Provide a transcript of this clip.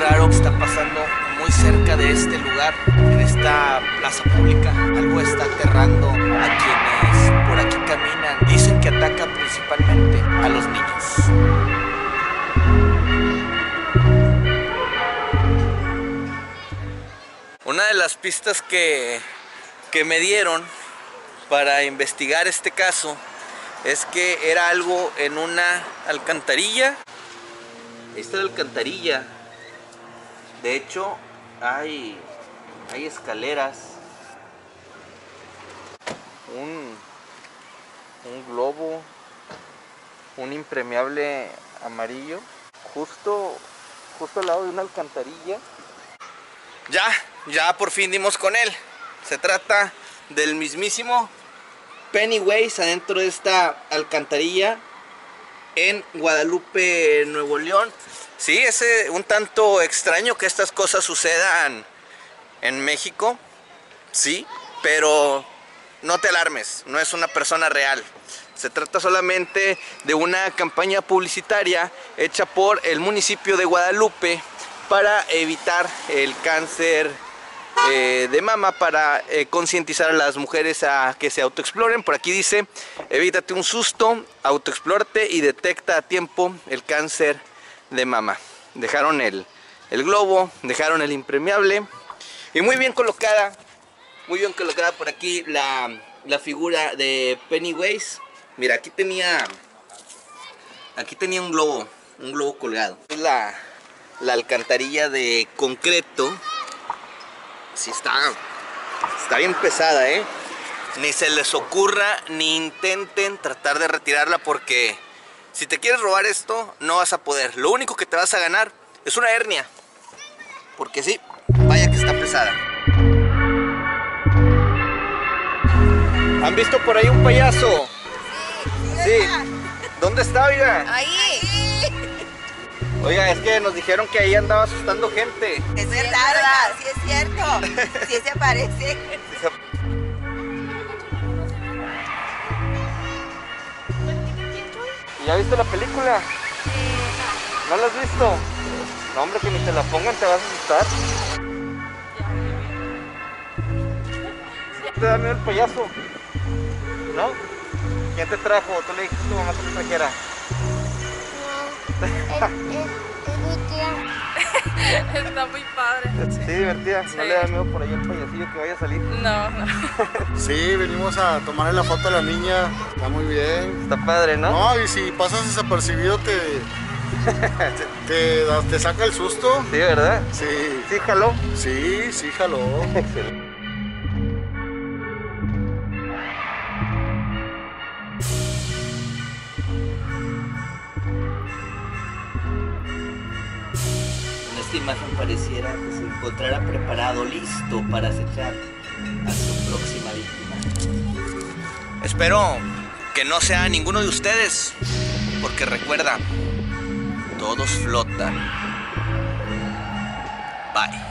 raro que está pasando muy cerca de este lugar, en esta plaza pública. Algo está aterrando a quienes por aquí caminan. Dicen que ataca principalmente a los niños. Una de las pistas que, que me dieron para investigar este caso es que era algo en una alcantarilla. Esta es la alcantarilla. De hecho, hay, hay escaleras. Un, un globo. Un impermeable amarillo. Justo, justo al lado de una alcantarilla. Ya, ya por fin dimos con él. Se trata del mismísimo Pennywise adentro de esta alcantarilla en Guadalupe, Nuevo León. Sí, es un tanto extraño que estas cosas sucedan en México, sí, pero no te alarmes, no es una persona real. Se trata solamente de una campaña publicitaria hecha por el municipio de Guadalupe para evitar el cáncer eh, de mama para eh, concientizar a las mujeres a que se autoexploren. Por aquí dice, evítate un susto, autoexplórate y detecta a tiempo el cáncer de mama. Dejaron el, el globo, dejaron el impermeable y muy bien colocada, muy bien colocada por aquí la, la figura de Pennywise. Mira, aquí tenía, aquí tenía un globo, un globo colgado. Es la, la alcantarilla de concreto sí está, está bien pesada, ¿eh? Ni se les ocurra, ni intenten tratar de retirarla porque si te quieres robar esto, no vas a poder. Lo único que te vas a ganar es una hernia. Porque sí, vaya que está pesada. ¿Han visto por ahí un payaso? Sí. ¿Dónde está, oiga? Ahí. Oiga, es que nos dijeron que ahí andaba asustando gente. Es verdad, sí es cierto. Sí se aparece. ¿Y ¿Ya viste la película? ¿No la has visto? No, hombre, que ni te la pongan, te vas a asustar. ¿Te da miedo el payaso? ¿No? ¿Quién te trajo? ¿Tú le dijiste a tu mamá que te trajera? Está muy padre. Sí, divertida. ¿No Sí. le da miedo por ahí el payasillo que vaya a salir? No, no. Sí, venimos a tomarle la foto a la niña. Está muy bien. Está padre, ¿no? No, y si pasas desapercibido te, te, te saca el susto. Sí, ¿verdad? Sí, Sí, jaló. sí, sí, jaló. Excelente. Esta imagen pareciera que se encontrara preparado, listo para acechar a su próxima víctima. Espero que no sea ninguno de ustedes, porque recuerda, todos flotan. Bye.